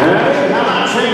诶拿去